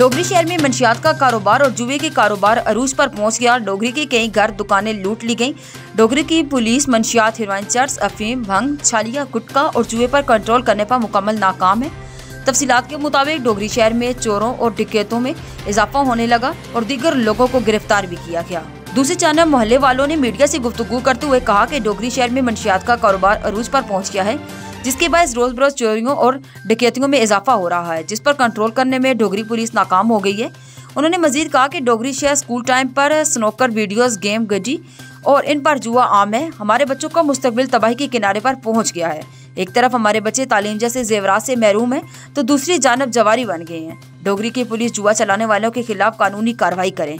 डोगरी शहर में मंशियात का कारोबार और जुए के कारोबार अरूज पर पहुँच गया। डोगरी के कई घर, दुकानें लूट ली गईं। डोगरी की पुलिस मंशियात हिरोइन चर्च, अफीम, भंग, छालिया, गुटका और जुए पर कंट्रोल करने पर मुकम्मल नाकाम है। तफसीलात के मुताबिक डोगरी शहर में चोरों और डिकेतों में इजाफा होने लगा और दीगर लोगों को गिरफ़्तार भी किया गया। दूसरी जानब मोहल्ले वालों ने मीडिया से गुफ्तगू करते हुए कहा कि डोगरी शहर में मंशियात का कारोबार अरूज पर पहुँच गया है। जिसके बाद रोज बरोज चोरियों और डकैतियों में इजाफा हो रहा है, जिस पर कंट्रोल करने में डोगरी पुलिस नाकाम हो गई है। उन्होंने मजीद कहा कि डोगरी शहर स्कूल टाइम पर स्नोकर वीडियोस, गेम, गजी और इन पर जुआ आम है। हमारे बच्चों का मुस्तबिल तबाही के किनारे पर पहुँच गया है। एक तरफ़ हमारे बच्चे तालीम जैसे जेवरात से महरूम हैं तो दूसरी जानब जवारी बन गए हैं। डोगरी की पुलिस जुआ चलाने वालों के खिलाफ कानूनी कार्रवाई करें।